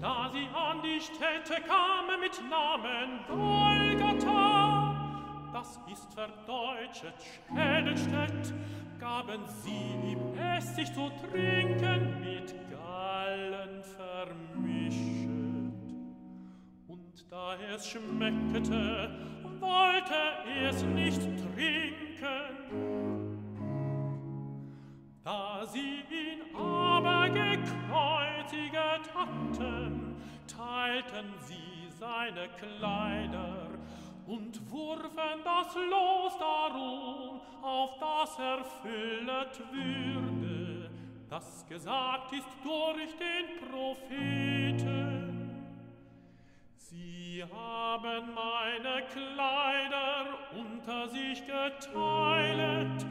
da sie an die Städte kamen mit Namen Golgatha, das ist verdeutschet Schädelstädt, gaben sie ihm Essig zu trinken mit Gallen vermischt. Und da es schmeckte, wollte es nicht trinken. Da sie ihn teilten sie seine Kleider und wurfen das Los darum, auf das erfüllet würde, das gesagt ist durch den Propheten. Sie haben meine Kleider unter sich geteilet,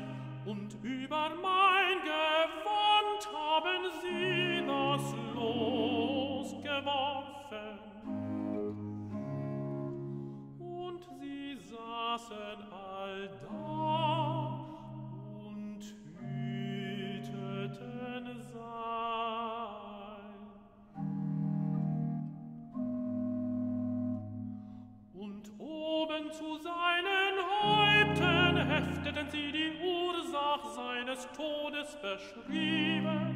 saßen all da und hüteten sein. Und oben zu seinen Häupten hefteten sie die Ursach seines Todes beschrieben,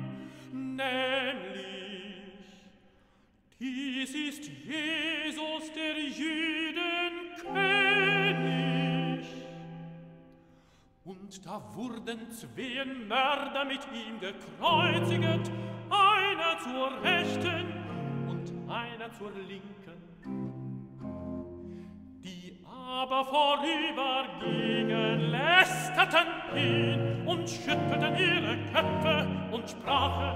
nämlich dies ist Jesus der Jüden Und da wurden zwei Mörder mit ihm gekreuziget, einer zur Rechten und einer zur Linken. Die aber vorübergingen, lästerten ihn und schüttelten ihre Köpfe und sprachen,